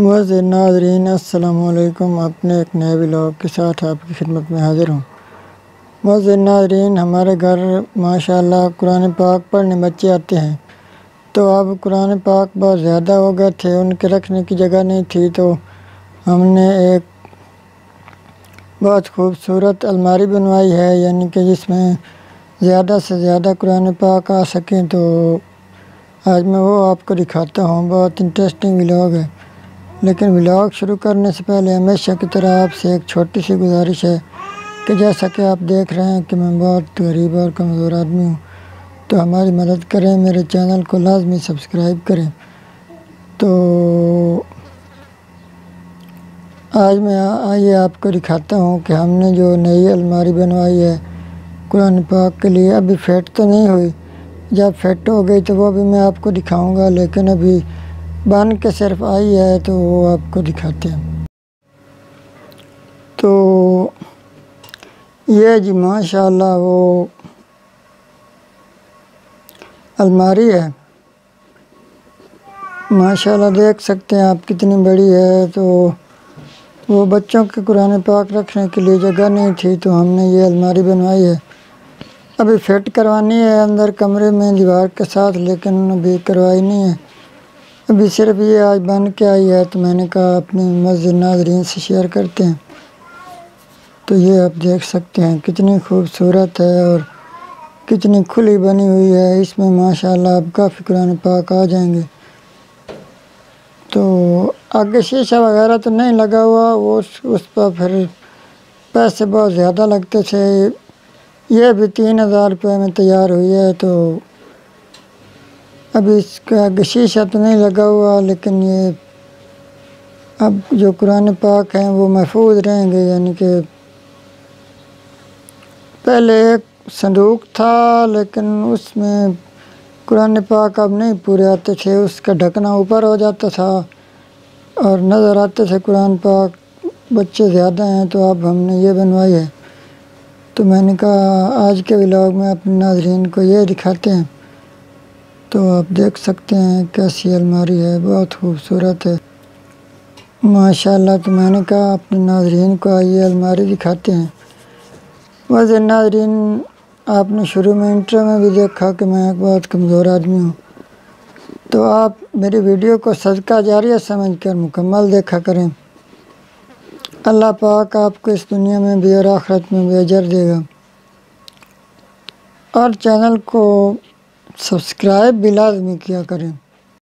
Was नाजरीन असलकुम अपने एक नए ब्लॉग के साथ आपकी खिदमत में हाज़िर हूँ। वज़ नाजरीन, हमारे घर, माशाल्लाह, कुरान पाक पढ़ने बच्चे आते हैं। तो अब कुरान पाक बहुत ज़्यादा हो गए थे, उनके रखने की जगह नहीं थी तो हमने एक बहुत खूबसूरत अलमारी बनवाई है, यानी कि जिसमें ज़्यादा से ज़्यादा कुरान पाक आ सकें। तो आज मैं वो आपको दिखाता हूँ। बहुत इंटरेस्टिंग ब्लॉग है। लेकिन व्लॉग शुरू करने से पहले हमेशा की तरह आपसे एक छोटी सी गुजारिश है कि जैसा कि आप देख रहे हैं कि मैं बहुत गरीब और कमज़ोर आदमी हूँ तो हमारी मदद करें, मेरे चैनल को लाजमी सब्सक्राइब करें। तो आज मैं आइए आपको दिखाता हूँ कि हमने जो नई अलमारी बनवाई है, कुरान पाक के लिए अभी फिट तो नहीं हुई। जब फिट हो गई तो वो भी मैं आपको दिखाऊँगा, लेकिन अभी बन के सिर्फ़ आई है तो वो आपको दिखाते हैं। तो ये जी माशाल्लाह वो अलमारी है। माशाल्लाह देख सकते हैं आप कितनी बड़ी है तो वो बच्चों के कुरान पाक रखने के लिए जगह नहीं थी तो हमने ये अलमारी बनवाई है। अभी फिट करवानी है अंदर कमरे में दीवार के साथ लेकिन अभी करवाई नहीं है। अभी सिर्फ़ ये आज बन के आई है तो मैंने कहा अपने मस्जिद नाजरीन से शेयर करते हैं। तो ये आप देख सकते हैं कितनी खूबसूरत है और कितनी खुली बनी हुई है। इसमें माशाल्लाह अब काफ़ी कुरान पाक आ जाएँगे। तो आगे शीशा वगैरह तो नहीं लगा हुआ वो उस, उस पर फिर पैसे बहुत ज़्यादा लगते थे। ये भी तीन हज़ार रुपये में तैयार हुई है तो अभी इसका आगे शीशा तो नहीं लगा हुआ, लेकिन ये अब जो कुरान पाक हैं वो महफूज रहेंगे, यानी कि पहले एक संदूक था, लेकिन उसमें कुरान पाक अब नहीं, पूरे आते थे, उसका ढकना ऊपर हो जाता था और नज़र आते थे कुरान पाक। बच्चे ज़्यादा हैं तो अब हमने ये बनवाई है। तो मैंने कहा, आज के व्लॉग में अपने नाजरीन को ये दिखाते हैं। तो आप देख सकते हैं कैसी अलमारी है, बहुत खूबसूरत है। माशाल्लाह तो मैंने कहा अपने नाजरीन को आइए अलमारी दिखाते हैं। वैसे नाजरीन, आपने शुरू में इंटर में भी देखा कि मैं एक बहुत कमज़ोर आदमी हूँ। तो आप मेरी वीडियो को सदका जारिया समझ कर मुकम्मल देखा करें। अल्लाह पाक आपको इस दुनिया में भी और आखरत में भी अजर देगा। और चैनल को सब्सक्राइब भी लाजमी किया करें।